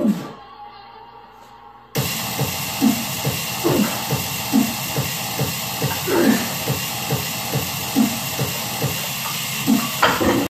Deus.